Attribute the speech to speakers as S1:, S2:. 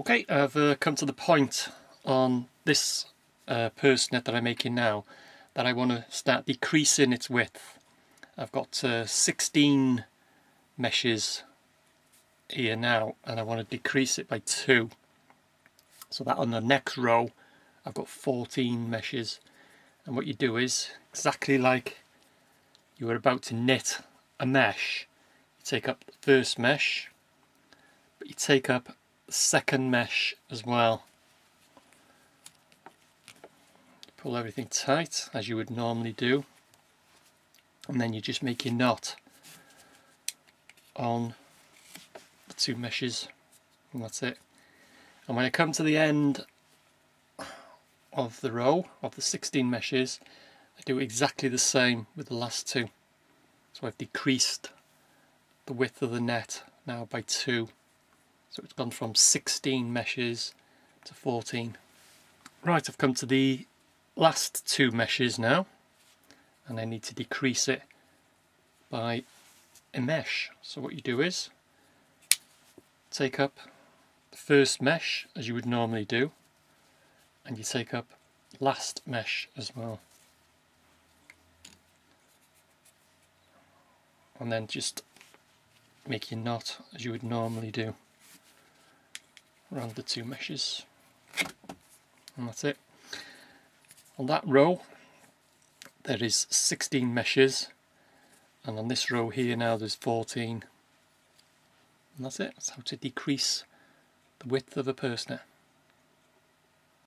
S1: Okay, I've uh, come to the point on this uh, purse net that I'm making now that I want to start decreasing its width. I've got uh, 16 meshes here now and I want to decrease it by 2 so that on the next row I've got 14 meshes and what you do is exactly like you were about to knit a mesh you take up the first mesh but you take up second mesh as well. Pull everything tight as you would normally do. And then you just make your knot on the two meshes and that's it. And when I come to the end of the row of the 16 meshes I do exactly the same with the last two. So I've decreased the width of the net now by two so it's gone from 16 meshes to 14 right I've come to the last two meshes now and I need to decrease it by a mesh. So what you do is take up the first mesh as you would normally do and you take up last mesh as well. And then just make your knot as you would normally do around the two meshes. And that's it. On that row there is 16 meshes. And on this row here now there's 14 and that's it. That's how to decrease the width of a purse net